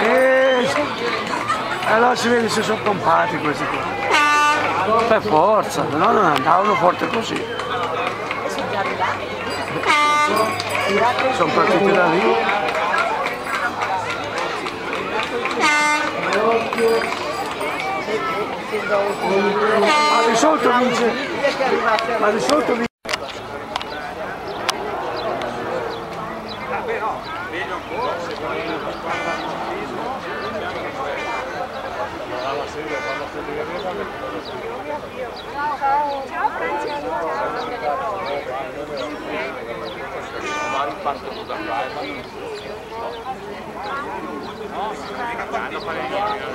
E allora si vede se sono pompati questi qua. Per forza, no non andavano forte così. Sono partiti da lì. Ma di solito vince. Ma di solito vince. Veja um pouco, se vai ir para o quarto da Nossa,